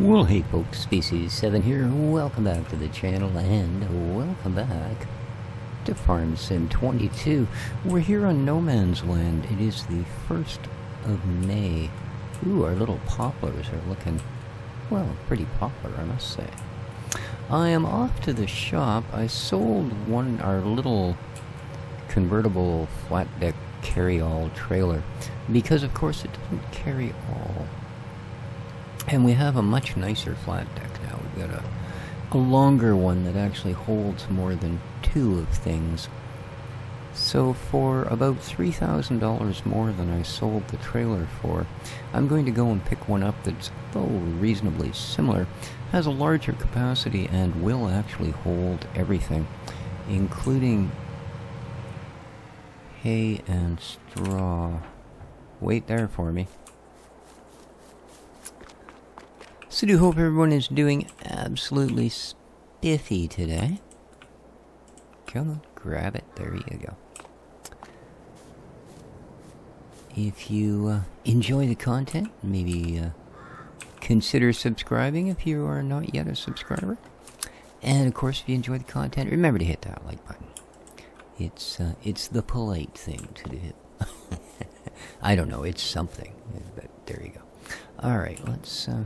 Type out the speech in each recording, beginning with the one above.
Well, hey folks, Species 7 here. Welcome back to the channel and welcome back to Farm Sim 22. We're here on No Man's Land. It is the 1st of May. Ooh, our little poplars are looking, well, pretty popular, I must say. I am off to the shop. I sold one, our little convertible flat deck carry-all trailer because, of course, it doesn't carry all. And we have a much nicer flat deck now. We've got a, a longer one that actually holds more than two of things. So for about $3,000 more than I sold the trailer for, I'm going to go and pick one up that's, though reasonably similar, has a larger capacity and will actually hold everything, including hay and straw. Wait there for me. So do hope everyone is doing absolutely spiffy today. Come on, grab it. There you go. If you uh, enjoy the content, maybe uh, consider subscribing if you are not yet a subscriber. And of course, if you enjoy the content, remember to hit that like button. It's uh, it's the polite thing to do. I don't know, it's something, but there you go. All right, let's. Uh,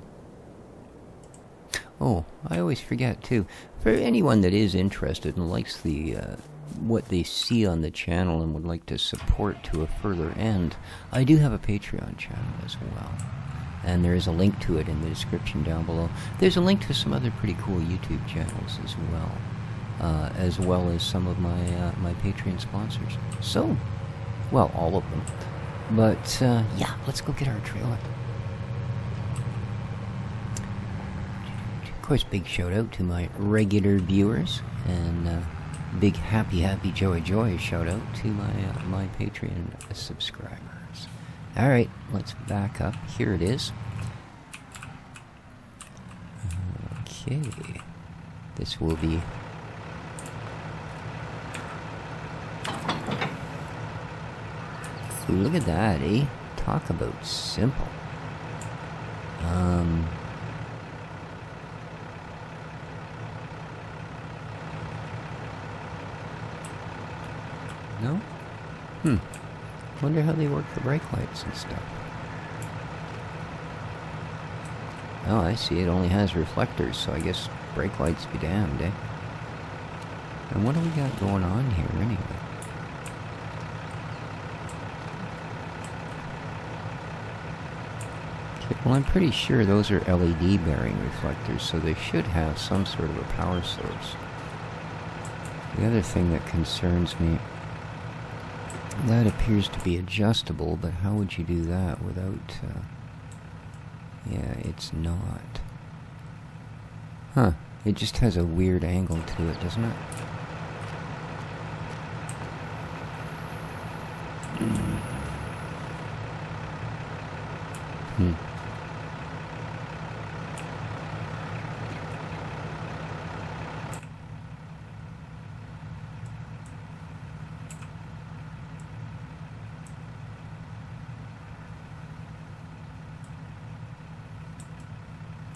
oh, I always forget too. For anyone that is interested and likes the uh, what they see on the channel and would like to support to a further end, I do have a Patreon channel as well. And there is a link to it in the description down below. There's a link to some other pretty cool YouTube channels as well, uh, as well as some of my uh, my Patreon sponsors. So, well, all of them. But uh, yeah, let's go get our trailer. Of course, big shout out to my regular viewers and uh, big happy happy joy joy shout out to my uh, my Patreon subscribers. All right, let's back up. Here it is. Okay, this will be. Look at that, eh? Talk about simple. Um. No? Hmm. Wonder how they work the brake lights and stuff. Oh, I see. It only has reflectors, so I guess brake lights be damned, eh? And what do we got going on here, anyway? Okay, well, I'm pretty sure those are LED bearing reflectors, so they should have some sort of a power source. The other thing that concerns me that appears to be adjustable, but how would you do that without... Uh, yeah, it's not. Huh. It just has a weird angle to it, doesn't it? Hmm.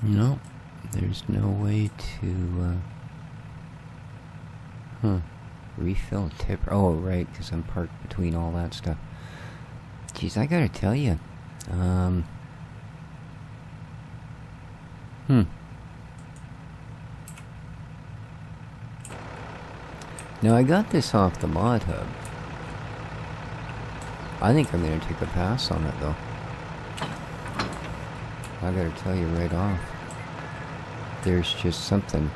No, there's no way to, uh, huh, refill tip. Oh, right, because I'm parked between all that stuff. Jeez, I gotta tell you, um, hmm. Now, I got this off the mod hub. I think I'm gonna take a pass on it, though. I gotta tell you right off. There's just something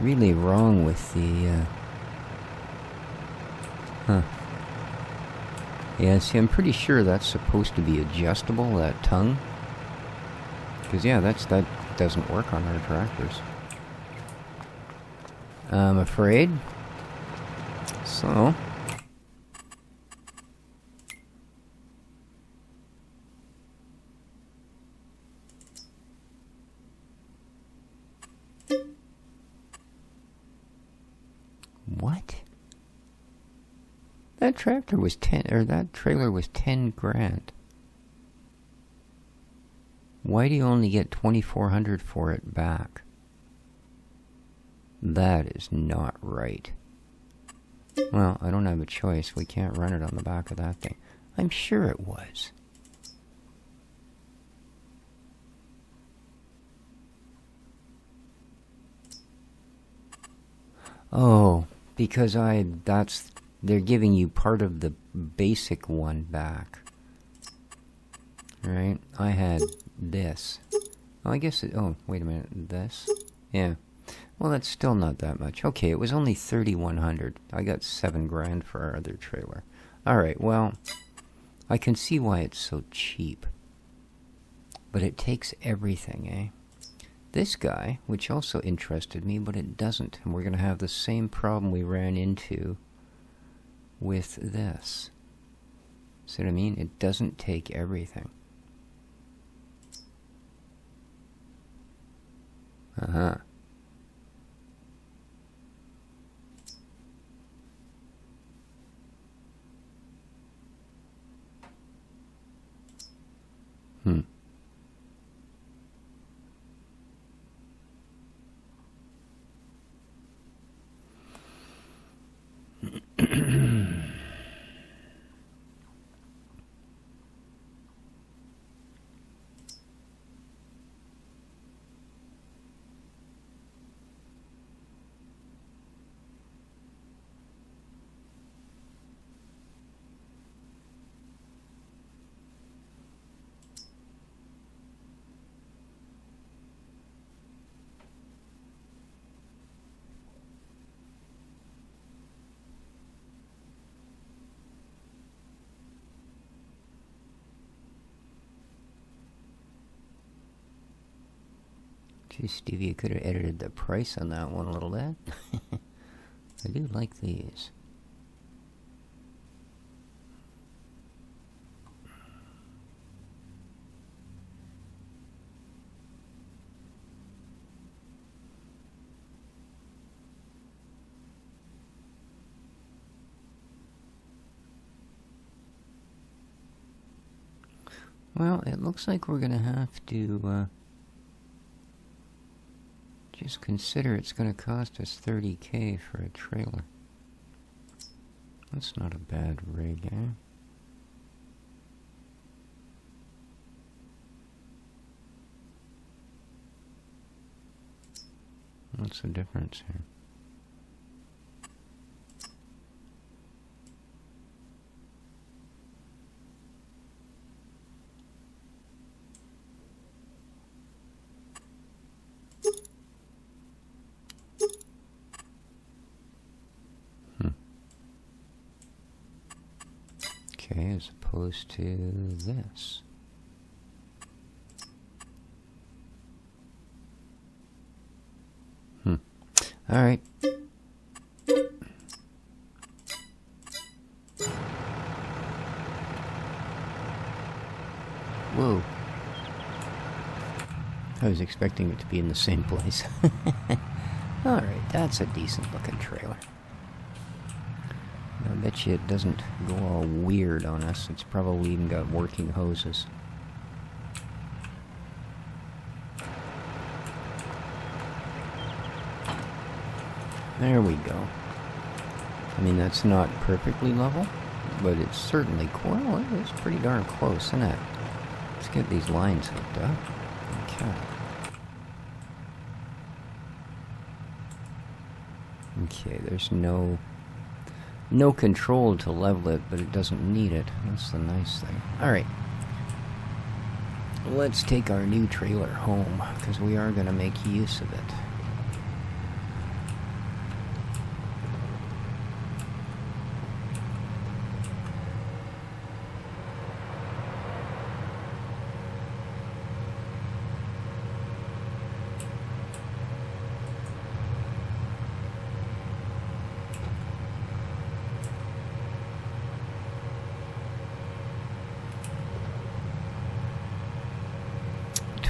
really wrong with the, uh... Huh. Yeah, see, I'm pretty sure that's supposed to be adjustable, that tongue. Because, yeah, that's that doesn't work on our tractors. I'm afraid. So... What? That tractor was ten, or that trailer was ten grand. Why do you only get 2400 for it back? That is not right. Well, I don't have a choice. We can't run it on the back of that thing. I'm sure it was. Oh, because I that's they're giving you part of the basic one back. Right? I had this. Oh, I guess it, oh, wait a minute. This? Yeah. Well, that's still not that much. Okay, it was only 3100 I got 7 grand for our other trailer. Alright, well, I can see why it's so cheap. But it takes everything, eh? this guy, which also interested me, but it doesn't. And we're going to have the same problem we ran into with this. See what I mean? It doesn't take everything. Uh-huh. Hmm. Gee, Stevie, you could have edited the price on that one a little bit. I do like these. Well, it looks like we're going to have to uh, just consider it's going to cost us 30k for a trailer. That's not a bad rig, eh? What's the difference here? Opposed to this. Hmm. All right. Whoa. I was expecting it to be in the same place. Alright, that's a decent looking trailer. Bet you it doesn't go all weird on us. It's probably even got working hoses. There we go. I mean, that's not perfectly level, but it's certainly well, it's pretty darn close, isn't it? Let's get these lines hooked up. Okay. Okay, there's no no control to level it, but it doesn't need it. That's the nice thing. Alright. Let's take our new trailer home, because we are going to make use of it.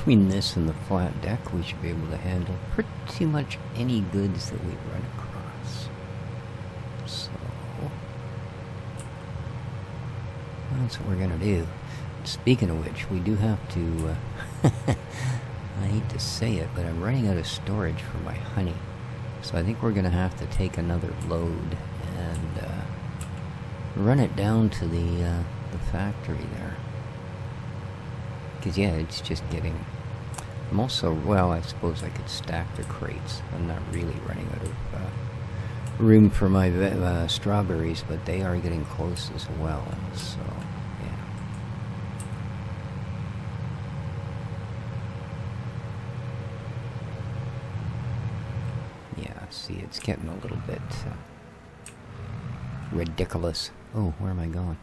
Between this and the flat deck, we should be able to handle pretty much any goods that we run across. So, that's what we're going to do. Speaking of which, we do have to... Uh, I hate to say it, but I'm running out of storage for my honey. So I think we're going to have to take another load and uh, run it down to the, uh, the factory there. Because, yeah, it's just getting... I'm also, well, I suppose I could stack the crates. I'm not really running out of uh, room for my uh, strawberries, but they are getting close as well, so... Yeah. yeah see, it's getting a little bit uh, ridiculous. Oh, where am I going?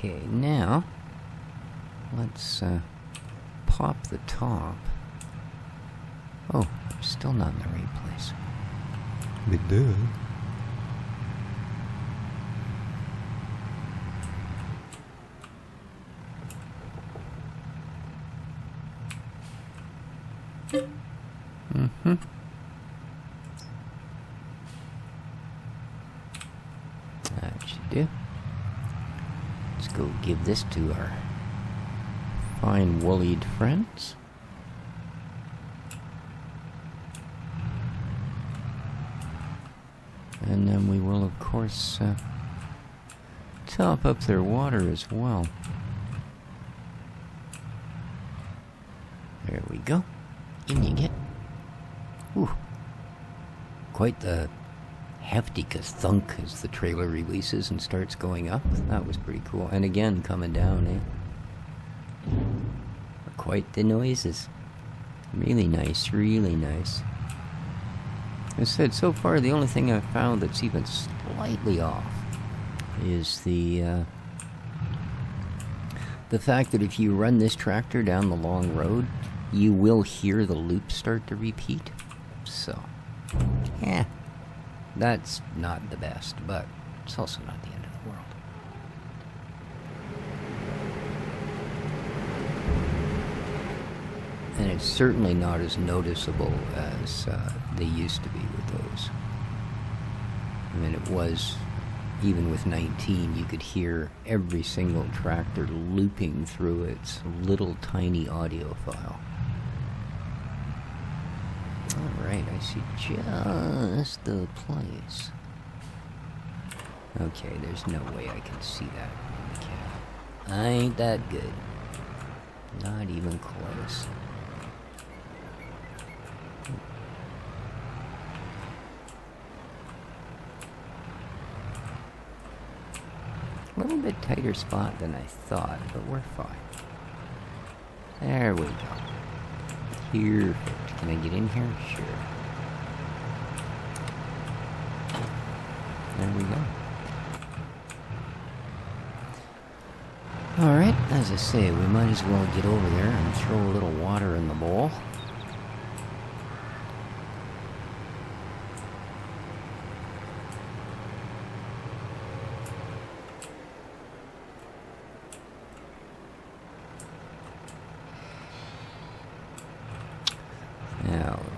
Okay, now let's uh, pop the top. Oh, I'm still not in the right place. We do. Mm-hmm. That should do. Let's go give this to our fine woollied friends. And then we will, of course, uh, top up their water as well. There we go. In you get. Whew. Quite the hefty thunk as the trailer releases and starts going up. That was pretty cool. And again, coming down, eh? Quite the noises. Really nice, really nice. I said, so far the only thing I've found that's even slightly off is the, uh, the fact that if you run this tractor down the long road, you will hear the loop start to repeat. So, yeah, that's not the best, but it's also not the end of the world. And it's certainly not as noticeable as uh, they used to be with those. I mean, it was, even with 19, you could hear every single tractor looping through its little tiny audio file. Alright, I see just the place. Okay, there's no way I can see that the cab. I ain't that good. Not even close. A little bit tighter spot than I thought, but we're fine. There we go. Perfect. Can I get in here? Sure. There we go. Alright, as I say, we might as well get over there and throw a little water in the bowl.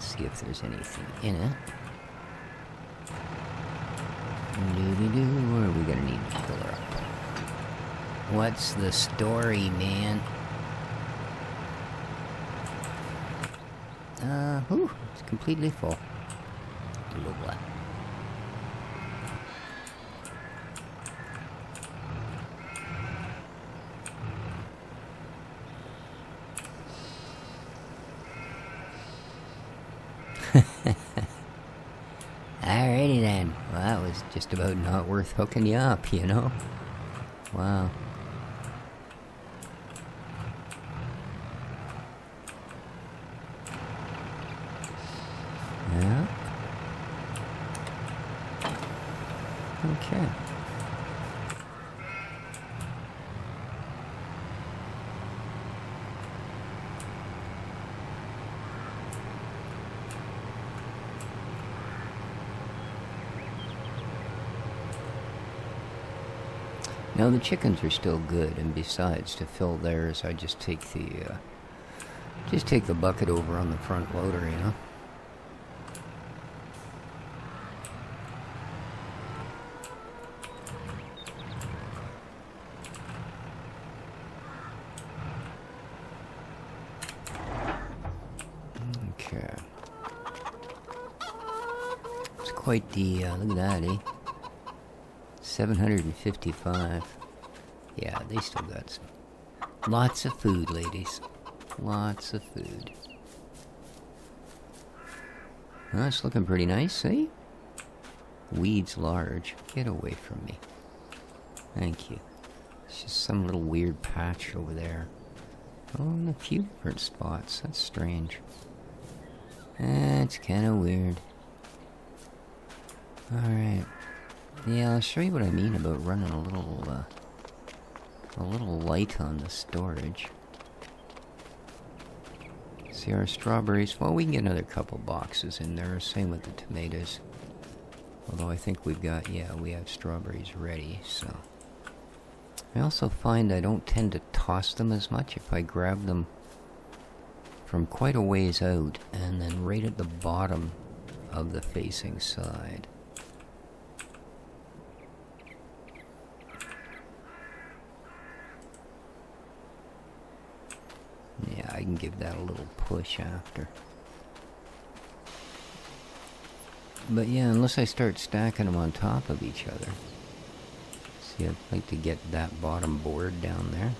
see if anything in it. Dooby doo. What are we gonna need to fill her up? What's the story, man? Uh, whew, it's completely full. Blah, blah. Alrighty then. Well, that was just about not worth hooking you up, you know? Wow. Yeah. Okay. No, the chickens are still good, and besides, to fill theirs, I just take the, uh, just take the bucket over on the front loader, you know? Okay. It's quite the, uh, look at that, eh? 755. Yeah, they still got some. Lots of food, ladies. Lots of food. That's looking pretty nice, see? Weeds large. Get away from me. Thank you. It's just some little weird patch over there. Oh, and a few different spots. That's strange. That's kind of weird. Alright. Yeah, I'll show you what I mean about running a little, uh, a little light on the storage. See our strawberries? Well, we can get another couple boxes in there. Same with the tomatoes. Although I think we've got, yeah, we have strawberries ready, so. I also find I don't tend to toss them as much if I grab them from quite a ways out and then right at the bottom of the facing side. Give that a little push after. But yeah, unless I start stacking them on top of each other. See, I'd like to get that bottom board down there.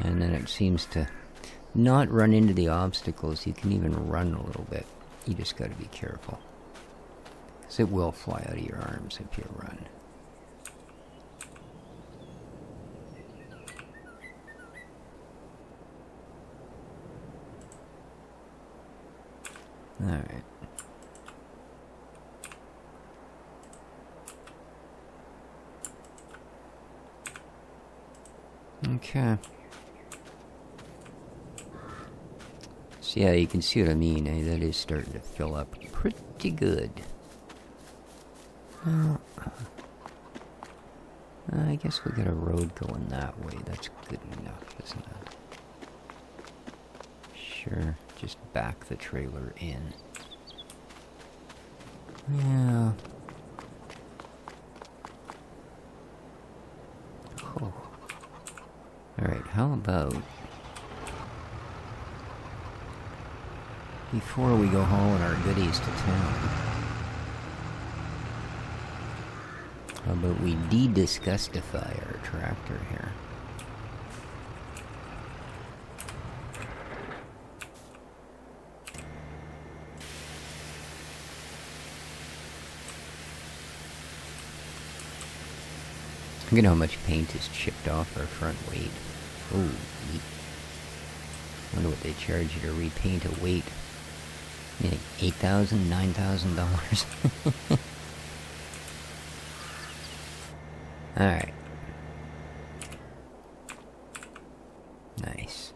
And then it seems to not run into the obstacles. You can even run a little bit. You just got to be careful. Because it will fly out of your arms if you run. Alright. Okay. So yeah, you can see what I mean. Eh? That is starting to fill up pretty good. Uh, I guess we got a road going that way. That's good enough, isn't it? Sure, just back the trailer in. Yeah. Oh. Alright, how about... Before we go hauling our goodies to town... How about we de-disgustify our tractor here? Look at how much paint is chipped off our front weight. Oh, wonder what they charge you to repaint a weight. Like eight thousand, nine thousand dollars. Alright. Nice.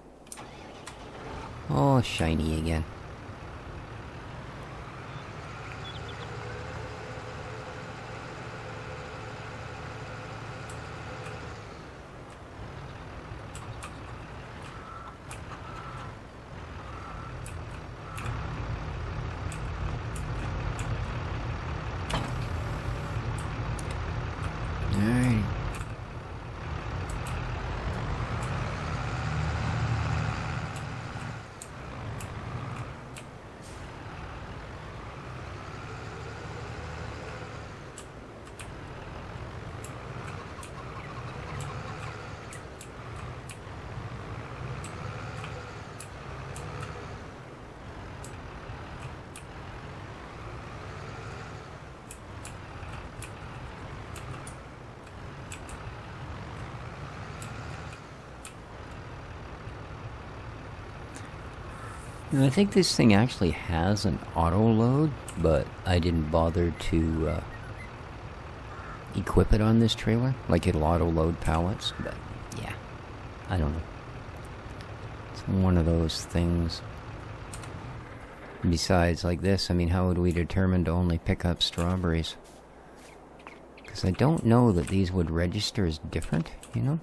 Oh, shiny again. Alright. I think this thing actually has an auto load, but I didn't bother to uh, equip it on this trailer. Like it'll auto load pallets, but yeah, I don't know. It's one of those things. Besides, like this, I mean, how would we determine to only pick up strawberries? Because I don't know that these would register as different, you know?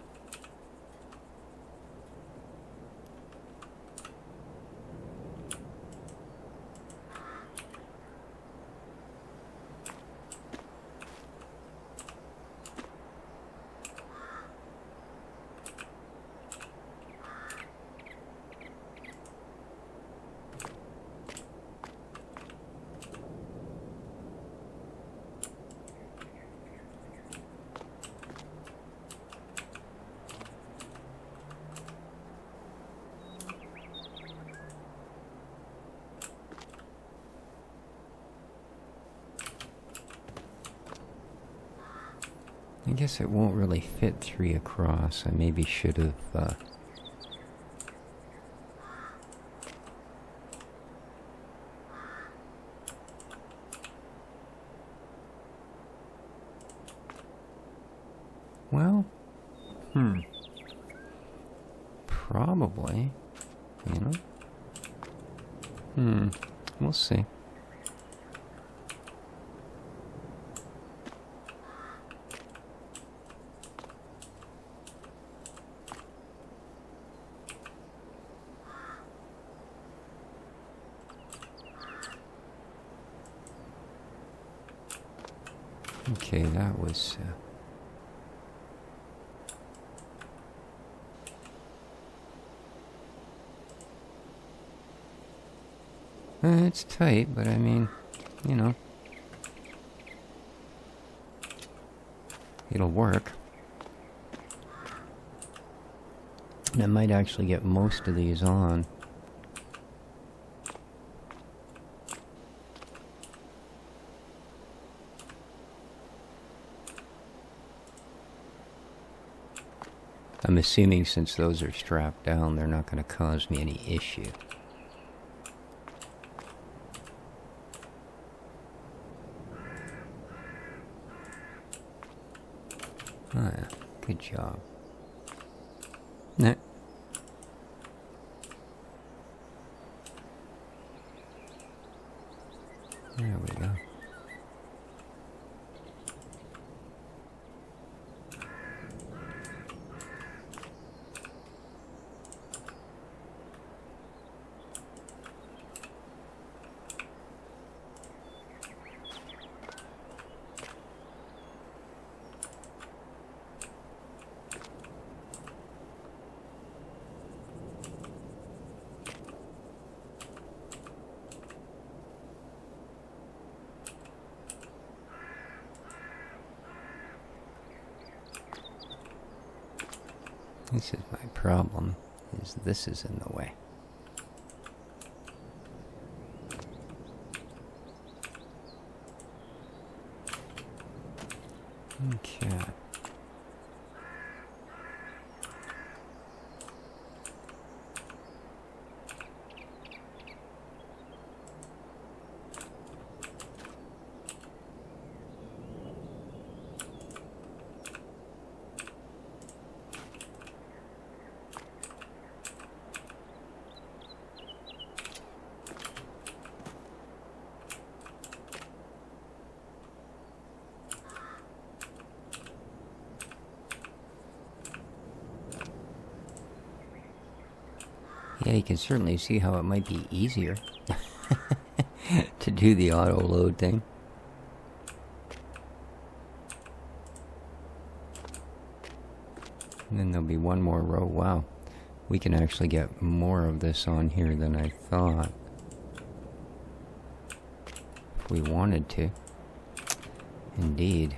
Guess it won't really fit three across. I maybe should have, uh, Well, hmm. Probably. You know? Hmm. We'll see. Okay, that was. Uh, Uh, it's tight, but I mean, you know. It'll work. And I might actually get most of these on. I'm assuming since those are strapped down, they're not going to cause me any issue. Yeah. Good job. No. There we go. This is my problem, is this is in the way. Okay. Yeah, you can certainly see how it might be easier to do the auto load thing. And then there'll be one more row. Wow. We can actually get more of this on here than I thought. If we wanted to. Indeed.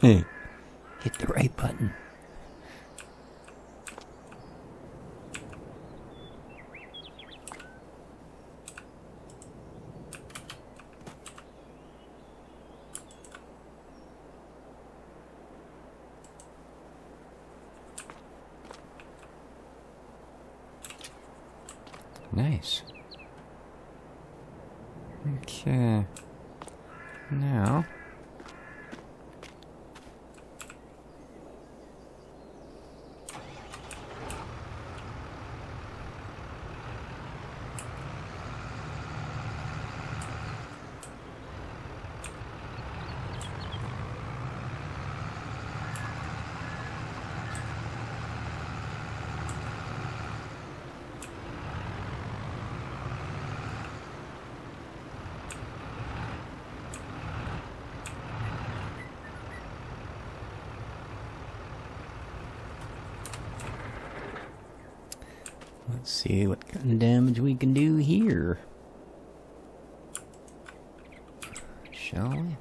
Hey. Hit the right button. See what kind of damage we can do here. Shall we?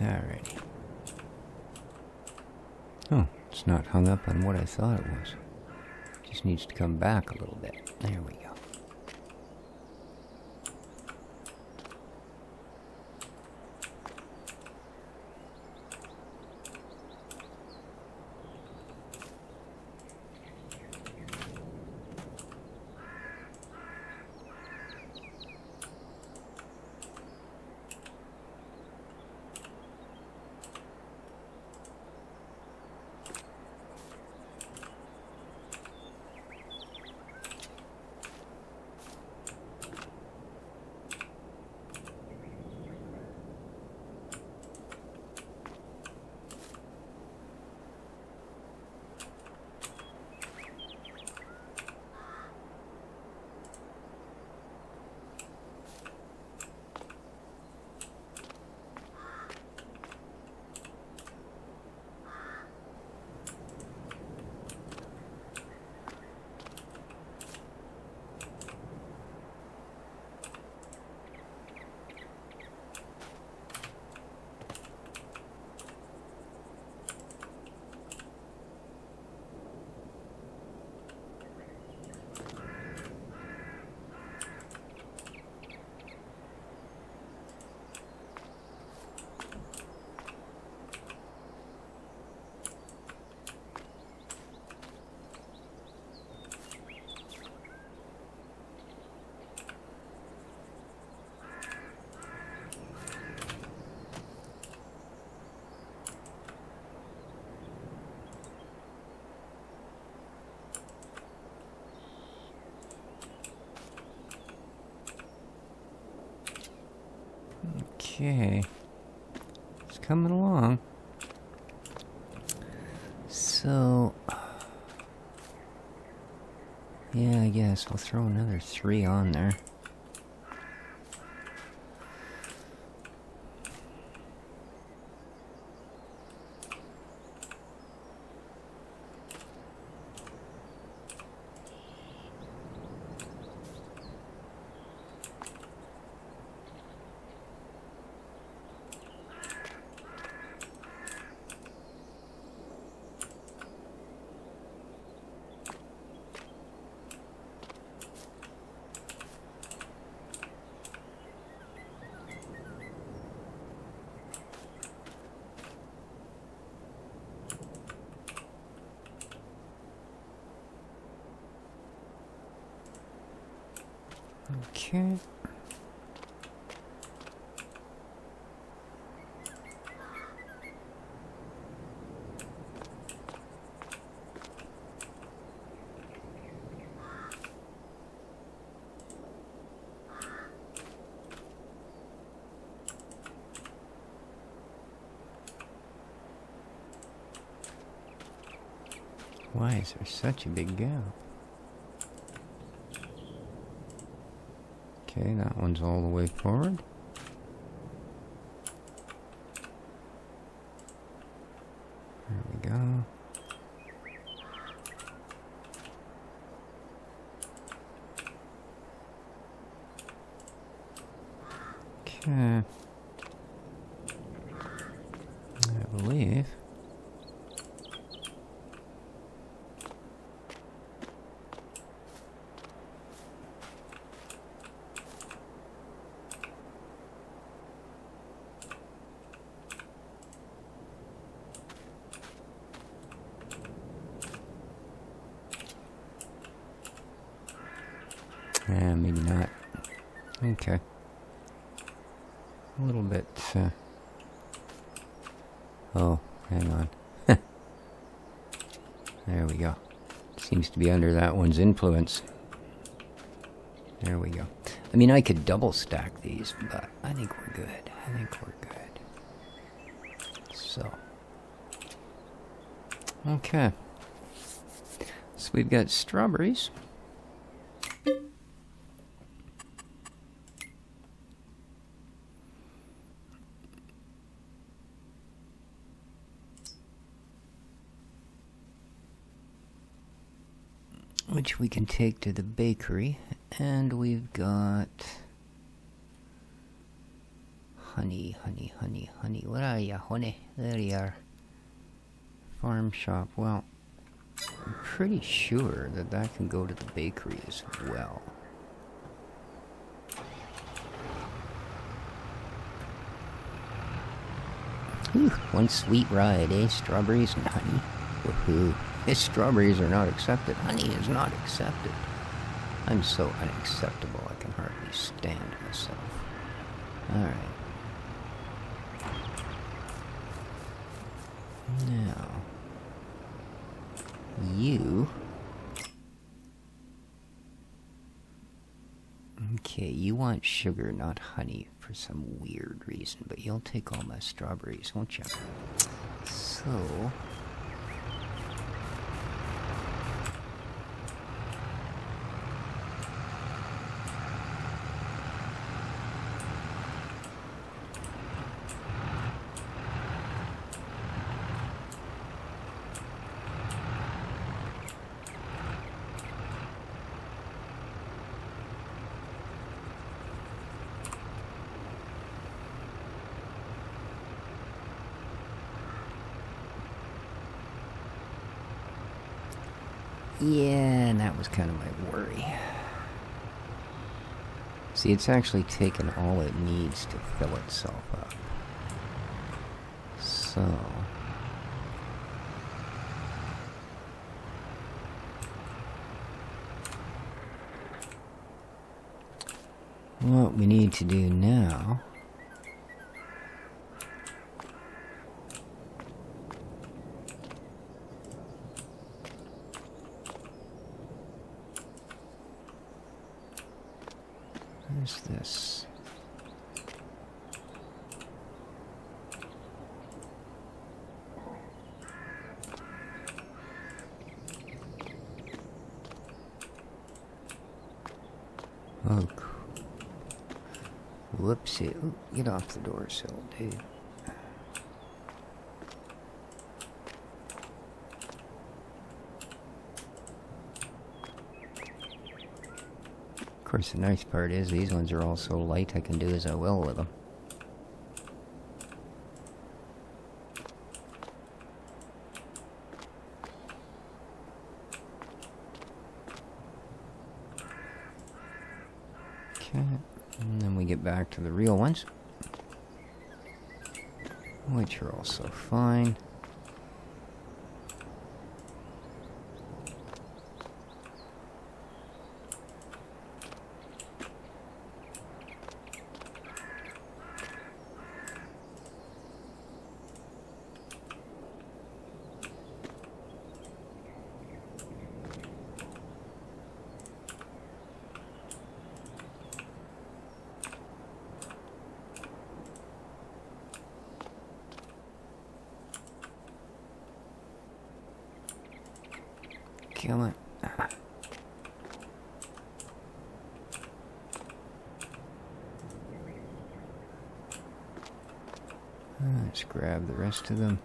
Alrighty. Oh, it's not hung up on what I thought it was. Just needs to come back a little bit. There we go. Okay. It's coming along. So. Yeah, I guess I'll throw another three on there. Okay. Why is there such a big gap? Okay, that one's all the way forward. There we go. Okay. Eh, maybe not. Okay. A little bit, uh... Oh, hang on. there we go. Seems to be under that one's influence. There we go. I mean, I could double stack these, but I think we're good. I think we're good. So. Okay. So we've got strawberries. Which we can take to the bakery. And we've got honey, honey, honey, honey. Where are you, honey? There you are. Farm shop. Well, I'm pretty sure that that can go to the bakery as well. Whew, one sweet ride, eh? Strawberries and honey. Woohoo. If strawberries are not accepted, honey is not accepted. I'm so unacceptable I can hardly stand myself. Alright. Now, you... Okay, you want sugar, not honey, for some weird reason, but you'll take all my strawberries, won't you? So... Yeah, and that was kind of my worry. See, it's actually taken all it needs to fill itself up. So... What we need to do now Where's this? Oh, whoopsie. Ooh, get Of course, the nice part is these ones are all so light I can do as I will with them. Okay, and then we get back to the real ones. Which are also fine. Come on. Let's rest of them.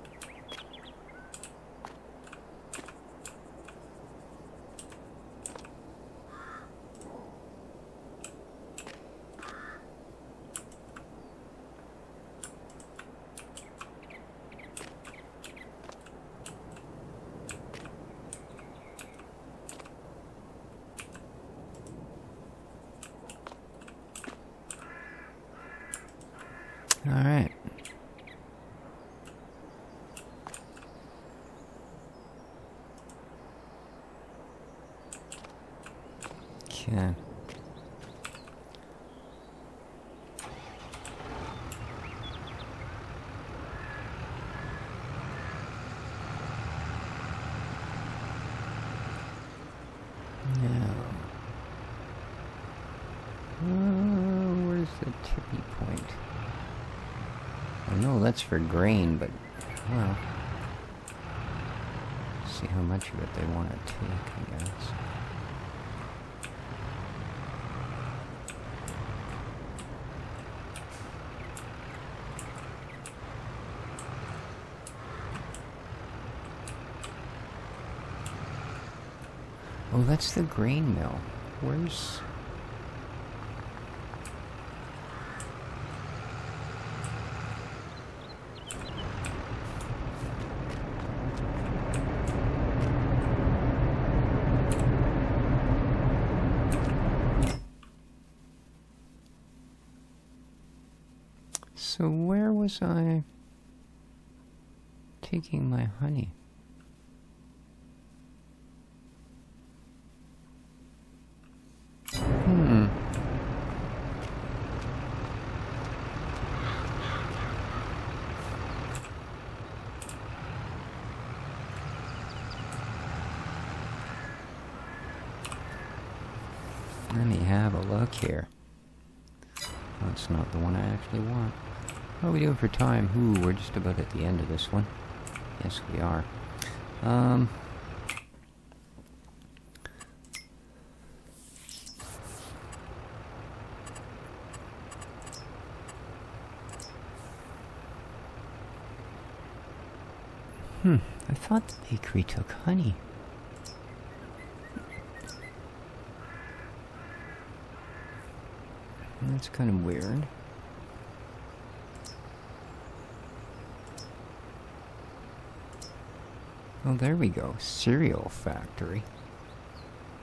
All right. Okay. I know that's for grain, but, well... See how much of it they want to take, I guess. Oh, that's the grain mill. Where's... So where was I taking my honey? Hmm. Let me have a look here. That's not the one I actually want. How are we doing for time? Ooh, we're just about at the end of this one. Yes, we are. Um... Hmm, I thought the bakery took honey. That's kind of weird. Oh, there we go. Cereal factory.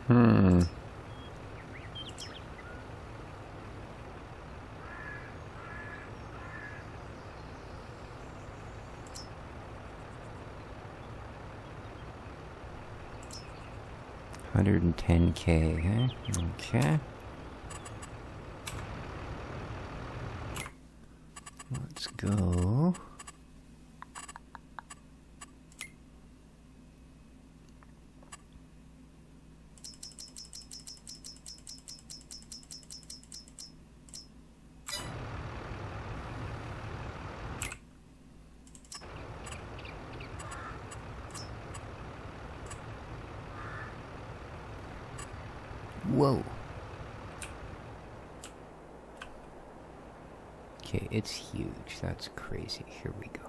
Hmm. Hundred and ten K, huh? Okay. Let's go. Whoa. Okay, it's huge. That's crazy. Here we go.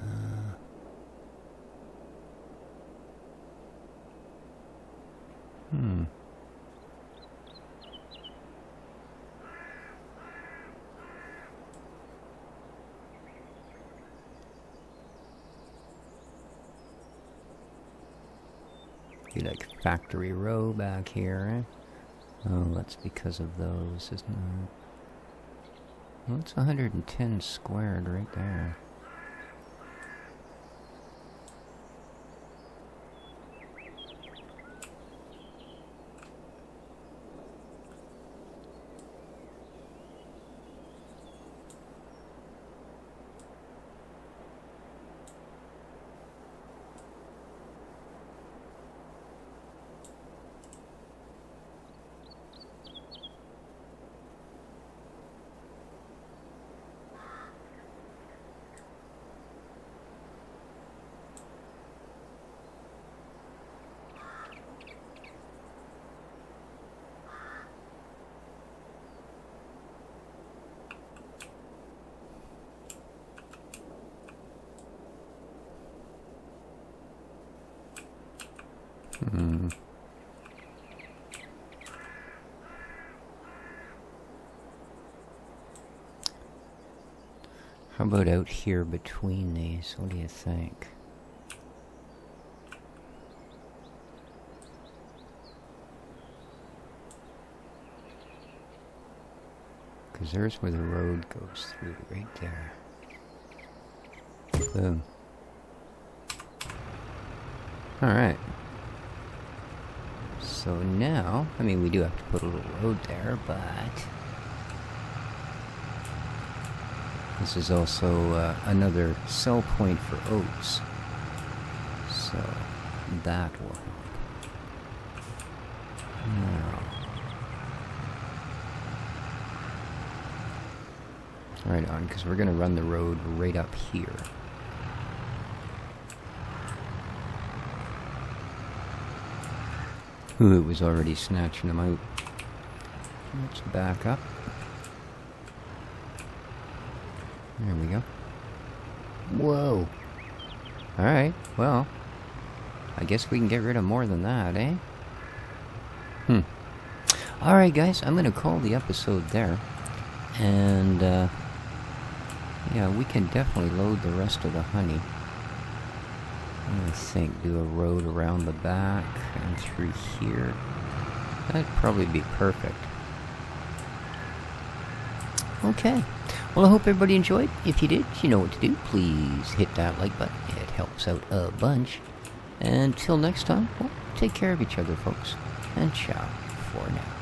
Uh, hmm. Be like Factory Row back here, eh? Oh, that's because of those, isn't it? It's 110 squared right there. Hmm. How about out here between these? What do you think? Because there's where the road goes through, right there. Boom. Alright. So now, I mean, we do have to put a little road there, but... This is also uh, another sell point for oats. So, that will help. Now... Right on, because we're going to run the road right up here. It was already snatching them out. Let's back up. There we go. Whoa. Alright, well. I guess we can get rid of more than that, eh? Hmm. Alright, guys, I'm gonna call the episode there. And, uh, yeah, we can definitely load the rest of the honey. I think do a road around the back and through here. That'd probably be perfect. Okay. Well, I hope everybody enjoyed. If you did, you know what to do. Please hit that like button. It helps out a bunch. Until next time, well, take care of each other, folks. And ciao for now.